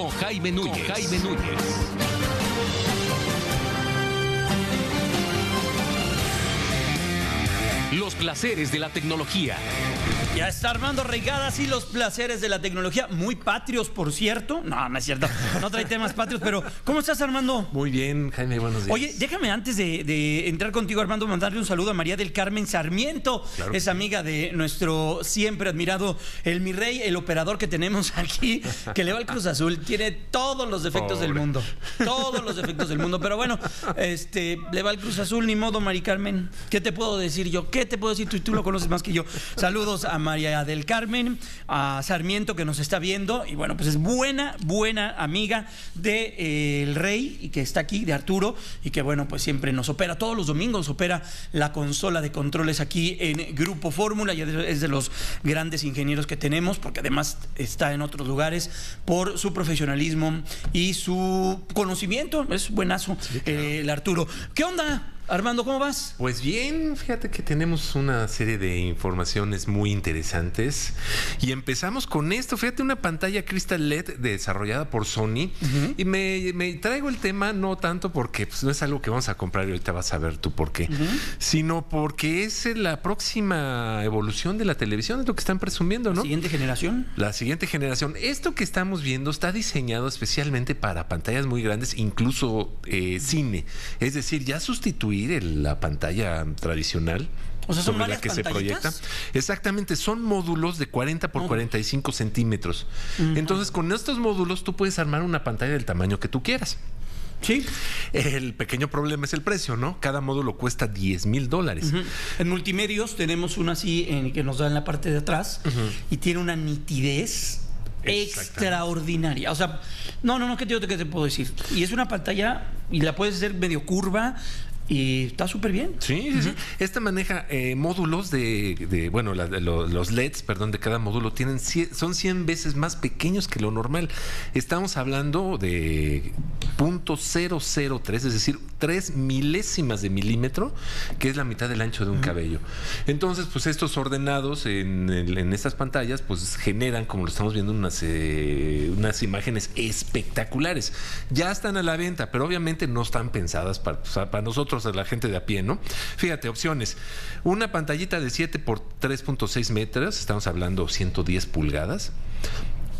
con Jaime Núñez. Jaime Núñez. Los placeres de la tecnología. Ya está Armando Regadas y los placeres de la tecnología. Muy patrios, por cierto. No, no es cierto. No trae temas patrios, pero ¿cómo estás, Armando? Muy bien, Jaime, buenos días. Oye, déjame antes de, de entrar contigo, Armando, mandarle un saludo a María del Carmen Sarmiento. Claro. Es amiga de nuestro siempre admirado el mi rey, el operador que tenemos aquí, que le va al Cruz Azul. Tiene todos los defectos del mundo. Todos los defectos del mundo. Pero bueno, este, le va al Cruz Azul, ni modo, Mari Carmen. ¿Qué te puedo decir yo? ¿Qué te puedo decir tú? Y tú lo conoces más que yo. Saludos a María del Carmen, a Sarmiento que nos está viendo. Y bueno, pues es buena, buena amiga del de, eh, el rey y que está aquí, de Arturo. Y que bueno, pues siempre nos opera. Todos los domingos opera la consola de controles aquí en Grupo Fórmula. Y es de los grandes ingenieros que tenemos, porque además está en otros lugares por su profesionalismo y su conocimiento. Es buenazo eh, el Arturo. ¿Qué onda, Armando? ¿Cómo vas? Pues bien, fíjate que tenemos una serie de informaciones muy interesantes y empezamos con esto. Fíjate, una pantalla Crystal LED desarrollada por Sony y me, me traigo el tema no tanto porque pues, no es algo que vamos a comprar y ahorita vas a ver tú por qué, sino porque es la próxima evolución de la televisión, es lo que están presumiendo, ¿no? Siguiente generación. La siguiente generación. Esto que estamos viendo está diseñado especialmente para pantallas muy grandes, incluso eh, cine. Es decir, ya sustituir el- la pantalla tradicional. O sea, ¿son sobre la que se proyecta. Exactamente, son módulos de 40 por Módulos. 45 centímetros. Entonces, con estos módulos tú puedes armar una pantalla del tamaño que tú quieras. Sí. El pequeño problema es el precio, ¿no? Cada módulo cuesta 10 mil dólares. En multimedios tenemos una así en, que nos da en la parte de atrás y tiene una nitidez extraordinaria. O sea, no, no, no, ¿qué te, qué te puedo decir? Y es una pantalla y la puedes hacer medio curva y está súper bien. Sí, sí, sí. Esta maneja eh, módulos de, de- bueno, la- de lo- los LEDs, perdón, de cada módulo tienen cien- son 100 veces más pequeños que lo normal. Estamos hablando de .003, es decir, 3 milésimas de milímetro, que es la mitad del ancho de un cabello. Entonces, pues estos ordenados en, estas pantallas, pues generan, como lo estamos viendo, unas, eh, unas imágenes espectaculares. Ya están a la venta, pero obviamente no están pensadas para, para nosotros, la gente de a pie, ¿no? Fíjate, opciones. Una pantallita de 7 por 3.6 metros, estamos hablando 110 pulgadas.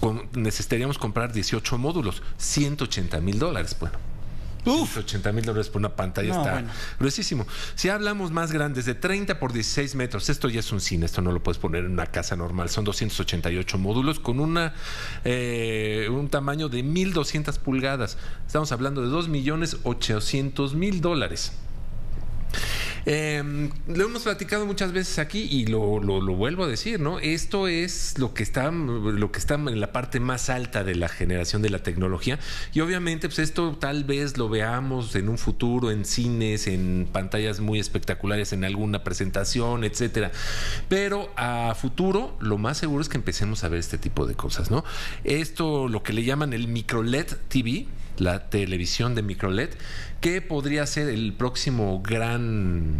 Con- necesitaríamos comprar 18 módulos, 180 mil dólares, bueno. Uf. 180 mil dólares por una pantalla No, está bueno. gruesísimo. Si hablamos más grandes, de 30 por 16 metros, esto ya es un cine, esto no lo puedes poner en una casa normal, son 288 módulos con una eh, un tamaño de 1200 pulgadas. Estamos hablando de 2 millones 800 mil dólares. Eh, lo hemos platicado muchas veces aquí y lo, lo- lo vuelvo a decir, ¿no? Esto es lo que está, lo que está en la parte más alta de la generación de la tecnología. Y obviamente, pues esto tal vez lo veamos en un futuro en cines, en pantallas muy espectaculares, en alguna presentación, etcétera. Pero a futuro, lo más seguro es que empecemos a ver este tipo de cosas, ¿no? Esto, lo que le llaman el micro LED TV, la televisión de micro LED, que podría ser el próximo gran,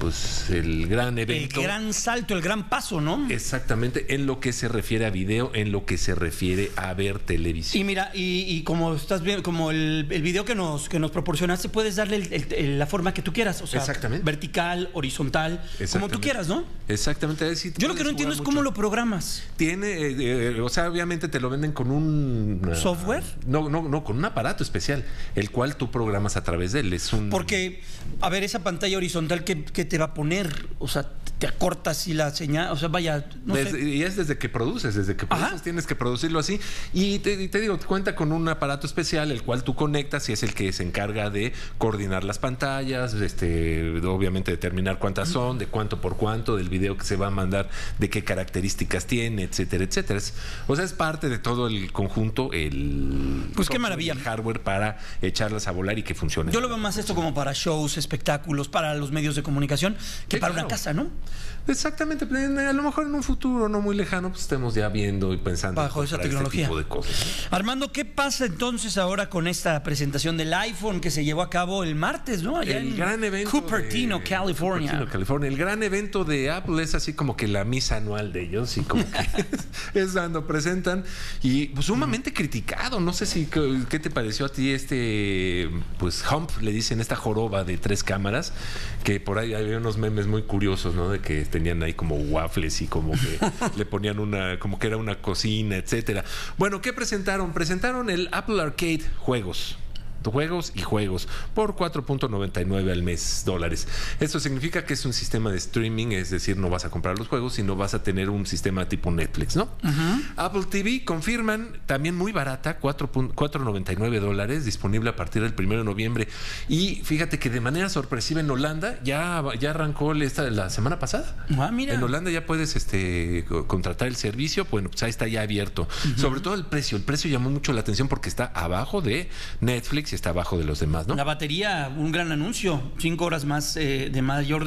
pues el gran El evento. gran salto, el gran paso, ¿no? Exactamente, en lo que se refiere a video, en lo que se refiere a ver Y televisión. mira, y, y como estás viendo, como el, el video que nos, que nos proporcionaste, puedes darle el- el- el- la forma que tú quieras. O sea, Exactamente. vertical, horizontal, como tú quieras, ¿no? Exactamente. decir, Yo lo que no entiendo es cómo lo programas. Tiene, eh, eh, o sea, obviamente te lo venden con un... ah, ¿Software? No, no, no, con un aparato especial, el cual tú programas a través de él. Es un... Porque, a ver, esa pantalla horizontal que, que te va a poner, o sea, te acortas y la señal, o sea, vaya, no Desde- sé. Y es desde que produces, desde que Ajá. produces tienes que producirlo así. Y te, y te digo, cuenta con un aparato especial el cual tú conectas y es el que se encarga de coordinar las pantallas, este, obviamente determinar cuántas son, de cuánto por cuánto, del video que se va a mandar, de qué características tiene, etcétera, etcétera. Es- o sea, es parte de todo el conjunto, el Pues qué maravilla. el hardware para echarlas a volar y que funcione. Yo lo veo más esto como para shows, espectáculos, para los medios de comunicación. Que para claro. una casa, ¿no? Exactamente, en- a lo mejor en un futuro no muy lejano, pues estemos ya viendo y pensando Bajo esa tecnología. Este tipo de cosas. Armando, ¿qué pasa entonces ahora con esta presentación del iPhone que se llevó a cabo el martes, ¿no? Allá el en gran evento Cupertino, de- California. Cupertino, California. El gran evento de Apple es así como que la misa anual de ellos y como que es cuando presentan y pues, sumamente criticado. No sé si qué qué te pareció a ti este pues hump le dicen esta joroba de tres cámaras que por ahí había unos memes muy curiosos, ¿no? De que tenían ahí como waffles y como que le ponían una como que era una cocina, etcétera. Bueno, ¿qué presentaron? Presentaron el Apple Arcade Juegos juegos y juegos por 4.99 al mes dólares. Esto significa que es un sistema de streaming, es decir, no vas a comprar los juegos, sino vas a tener un sistema tipo Netflix, ¿no? Apple TV confirman, también muy barata, 4 pun- 4.99 dólares, disponible a partir del 1 de noviembre. Y fíjate que de manera sorpresiva en Holanda ya, ya arrancó esta, la semana pasada. Ah, mira. En Holanda ya puedes este, co- contratar el servicio, bueno, pues ahí está ya abierto. Sobre todo el precio, el precio llamó mucho la atención porque está abajo de Netflix está abajo de los demás, ¿no? La batería, un gran anuncio. Cinco horas más eh, de mayor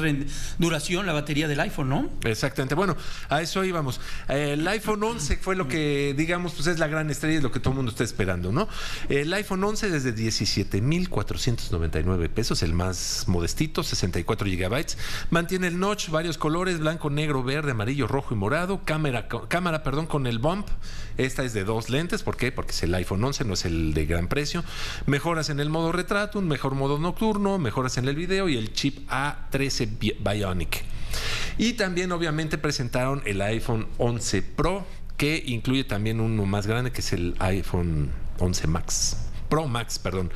duración la batería del iPhone, ¿no? Exactamente. Bueno, a eso íbamos. El iPhone 11 fue lo que, digamos, pues es la gran estrella, es lo que todo el mundo está esperando, ¿no? El iPhone 11 desde 17,499 pesos, el más modestito, 64 gigabytes. Mantiene el notch, varios colores, blanco, negro, verde, amarillo, rojo y morado. Cámara, cámara perdón, con el bump. Esta es de dos lentes. ¿Por qué? Porque es el iPhone 11, no es el de gran precio. Mejoras en el modo retrato, un mejor modo nocturno, mejoras en el video y el chip A13 Bi- Bionic. Y también obviamente presentaron el iPhone 11 Pro, que incluye también uno más grande que es el iPhone 11 Max. Pro Max, perdón.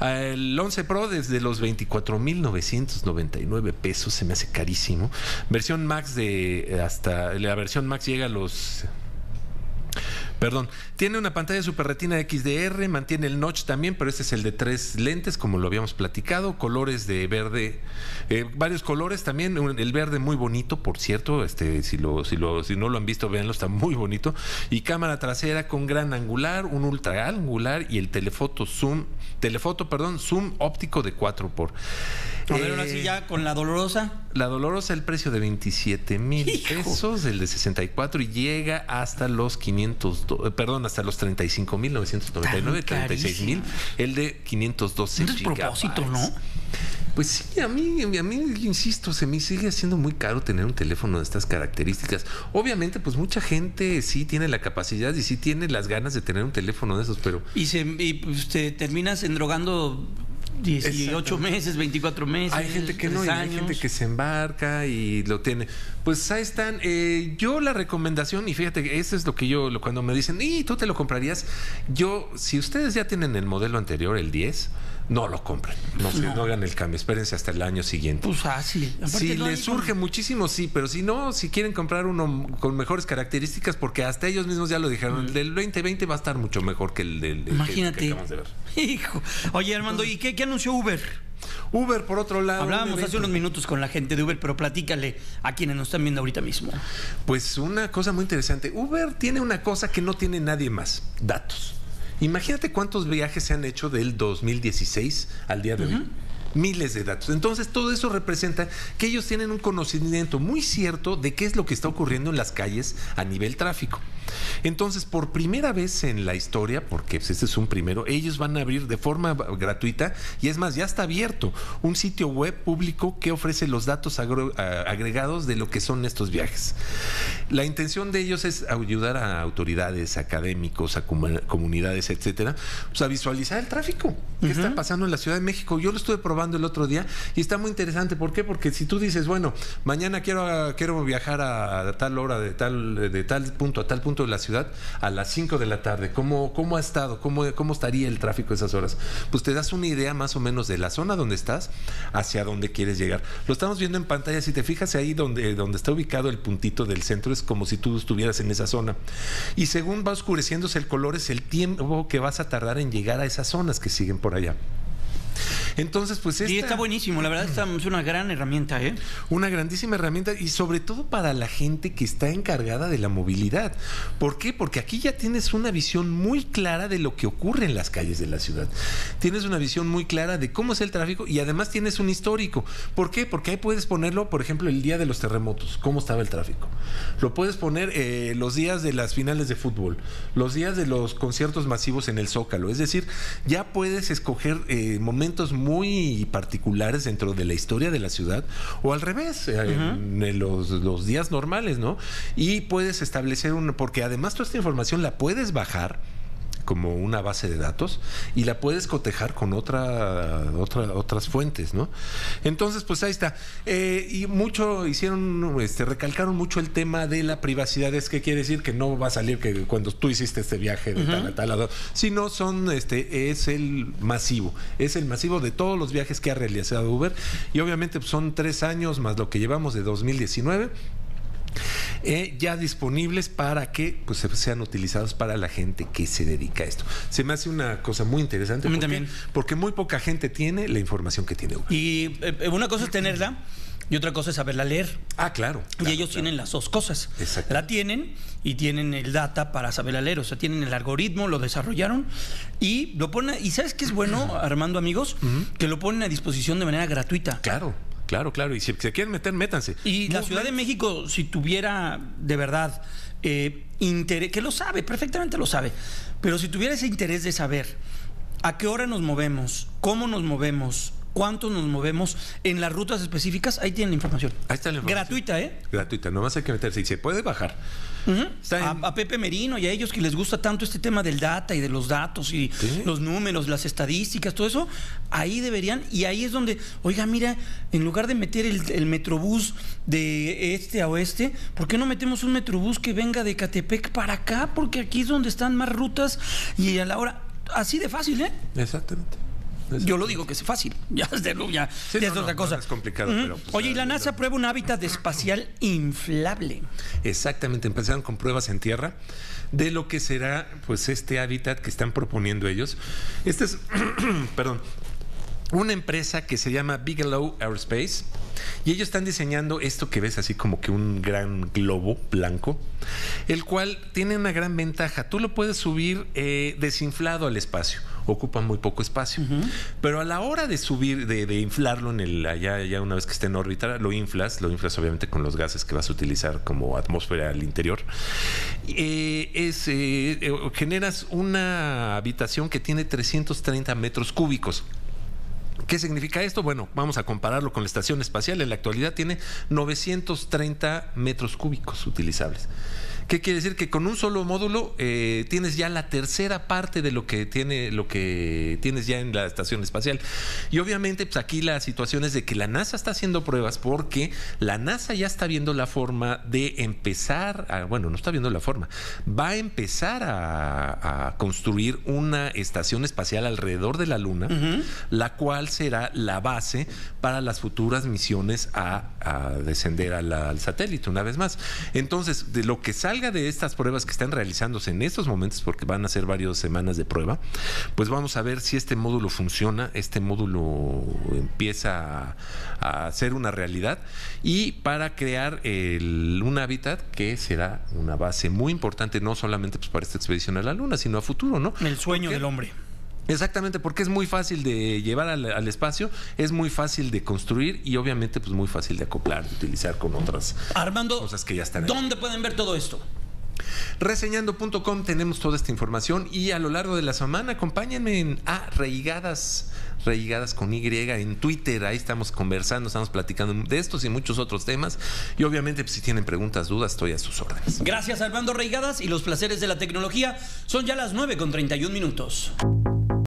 El 11 Pro desde los 24.999 pesos, se me hace carísimo. Versión Max de hasta la versión Max llega a los Perdón, tiene una pantalla Super Retina XDR, mantiene el notch también, pero este es el de tres lentes, como lo habíamos platicado, colores de verde, eh, varios colores también, el verde muy bonito, por cierto, este, si lo, si lo, si no lo han visto, véanlo, está muy bonito, y cámara trasera con gran angular, un ultra angular y el telefoto zoom, telefoto, perdón, zoom óptico de 4 por. A ver, ahora Eh, sí ya con la dolorosa. la dolorosa el precio de 27 mil pesos, el de 64 y llega hasta los 500, do- eh, perdón, hasta los 35 mil 999, Tan 36 mil, el de 512 No es propósito. ¿no? Pues sí, a mí, a mí, insisto, se me sigue haciendo muy caro tener un teléfono de estas características. Obviamente, pues mucha gente sí tiene la capacidad y sí tiene las ganas de tener un teléfono de esos, pero Y, se, y pues, te terminas endrogando 18 Exactamente. meses, 24 meses. Hay gente que no, y hay gente que se embarca y lo tiene. Pues ahí están. Eh, yo la recomendación, y fíjate que eso es lo que yo, cuando me dicen, y tú te lo comprarías, yo, si ustedes ya tienen el modelo anterior, el 10, no lo compren. No, se- No. no hagan el cambio, espérense hasta el año siguiente. Pues fácil. Aparte, Si no les surge con- muchísimo, sí, pero si no, si quieren comprar uno con mejores características, porque hasta ellos mismos ya lo dijeron, el del 2020 va a estar mucho mejor que el del del que- que Imagínate. acabamos de ver. Hijo. Oye, Armando, ¿y qué, qué anunció Uber? Uber, por otro lado. un Hablábamos hace unos minutos con la gente de Uber, pero platícale a quienes nos están viendo ahorita mismo. Pues una cosa muy interesante. Uber tiene una cosa que no tiene nadie más, datos. Imagínate cuántos viajes se han hecho del 2016 al día de hoy. Miles de datos. Entonces, todo eso representa que ellos tienen un conocimiento muy cierto de qué es lo que está ocurriendo en las calles a nivel tráfico. Entonces, por primera vez en la historia, porque pues, este es un primero, ellos van a abrir de forma gratuita, y es más, ya está abierto, un sitio web público que ofrece los datos agregados de lo que son estos viajes. La intención de ellos es ayudar a autoridades, académicos, a comu- comunidades, etcétera, pues, a visualizar el tráfico. ¿Qué está pasando en la Ciudad de México? Yo lo estuve probando el otro día y está muy interesante. ¿Por qué? Porque si tú dices, bueno, mañana quiero, quiero viajar a, tal hora, de tal, de tal punto a tal punto de la ciudad, a las 5 de la tarde, ¿cómo, cómo ha estado? ¿Cómo, ¿Cómo estaría el tráfico esas horas? Pues te das una idea más o menos de la zona donde estás hacia dónde quieres llegar. Lo estamos viendo en pantalla. Si te fijas ahí donde, donde está ubicado el puntito del centro, es como si tú estuvieras en esa zona. Y según va oscureciéndose el color, es el tiempo que vas a tardar en llegar a esas zonas que siguen por allá. Entonces, pues esta, Y está buenísimo, la verdad está- es una gran herramienta, ¿eh? una grandísima herramienta y sobre todo para la gente que está encargada de la movilidad. ¿Por qué? Porque aquí ya tienes una visión muy clara de lo que ocurre en las calles de la ciudad. Tienes una visión muy clara de cómo es el tráfico y además tienes un histórico. ¿Por qué? Porque ahí puedes ponerlo, por ejemplo, el día de los terremotos, cómo estaba el tráfico. Lo puedes poner eh, los días de las finales de fútbol, los días de los conciertos masivos en el Zócalo. Es decir, ya puedes escoger eh, momentos muy particulares dentro de la historia de la ciudad o al revés, eh, en los, los días normales, ¿no? Y puedes establecer un, porque además toda esta información la puedes bajar como una base de datos y la puedes cotejar con otra, otra otras fuentes, ¿no? Entonces, pues ahí está. Eh, y mucho hicieron, este, recalcaron mucho el tema de la privacidad. Es que quiere decir que no va a salir que cuando tú hiciste este viaje de tal a tal lado, sino son, este, es el masivo, es el masivo de todos los viajes que ha realizado Uber y obviamente pues, son tres años más lo que llevamos de 2019 eh, ya disponibles para que pues, se- sean utilizados para la gente que se dedica a esto. Se me hace una cosa muy interesante porque, también. porque muy poca gente tiene la información que tiene Uber. Y eh, una cosa es tenerla y otra cosa es saberla leer. Ah, claro. y ellos claro. tienen las dos cosas. Exacto. La tienen y tienen el data para saberla leer. O sea, tienen el algoritmo, lo desarrollaron y lo ponen. ¿Y sabes qué es bueno, Armando, amigos? Que lo ponen a disposición de manera gratuita. Claro, claro, claro. Y si se quieren meter, métanse. Y la Ciudad de México, si tuviera de verdad eh, interés, que lo sabe, perfectamente lo sabe, pero si tuviera ese interés de saber a qué hora nos movemos, cómo nos movemos, cuánto nos movemos en las rutas específicas, ahí tienen la información. Ahí está la información. Gratuita, ¿eh? Gratuita, nomás hay que meterse y se puede bajar. A, a Pepe Merino y a ellos que les gusta tanto este tema del data y de los datos y Sí. los números, las estadísticas, todo eso, ahí deberían, y ahí es donde, oiga, mira, en lugar de meter el, el metrobús de este a oeste, ¿por qué no metemos un metrobús que venga de Catepec para acá? Porque aquí es donde están más rutas y a la hora, así de fácil, ¿eh? Exactamente. Yo lo digo que es fácil, ya, luego, ya, Sí, ya no, es otra no, cosa. no es complicado, pero, pues, Oye, y la NASA prueba un hábitat espacial inflable. Exactamente, empezaron con pruebas en tierra de lo que será pues este hábitat que están proponiendo ellos. Este es, perdón, una empresa que se llama Bigelow Aerospace y ellos están diseñando esto que ves así como que un gran globo blanco, el cual tiene una gran ventaja. Tú lo puedes subir eh, desinflado al espacio, ocupa muy poco espacio, pero a la hora de subir, de, de inflarlo en el allá, ya una vez que esté en órbita, lo inflas, lo inflas obviamente con los gases que vas a utilizar como atmósfera al interior. Eh, es, eh, eh, generas una habitación que tiene 330 metros cúbicos. ¿Qué significa esto? Bueno, vamos a compararlo con la estación espacial. En la actualidad tiene 930 metros cúbicos utilizables. ¿Qué quiere decir? Que con un solo módulo eh, tienes ya la tercera parte de lo que tiene, lo que tienes ya en la estación espacial. Y obviamente, pues aquí la situación es de que la NASA está haciendo pruebas porque la NASA ya está viendo la forma de empezar, a- bueno, no está viendo la forma, va a empezar a, a construir una estación espacial alrededor de la Luna, la cual será la base para las futuras misiones a, a descender la- al satélite una vez más. Entonces, de lo que salga de estas pruebas que están realizándose en estos momentos, porque van a ser varias semanas de prueba, pues vamos a ver si este módulo funciona, este módulo empieza a, ser una realidad y para crear el- un hábitat que será una base muy importante, no solamente pues, para esta expedición a la Luna, sino a futuro, ¿no? El sueño del hombre. Exactamente, porque es muy fácil de llevar al, al espacio, es muy fácil de construir y obviamente pues muy fácil de acoplar, de utilizar con otras Armando, cosas que ya están ahí. ¿dónde pueden ver todo esto? Reseñando.com tenemos toda esta información y a lo largo de la semana acompáñenme en Arraigadas, Reigadas con Y en Twitter, ahí estamos conversando, estamos platicando de estos y muchos otros temas y obviamente pues, si tienen preguntas, dudas, estoy a sus órdenes. Gracias Armando Reigadas y los placeres de la tecnología. Son ya las 9 con 31 minutos.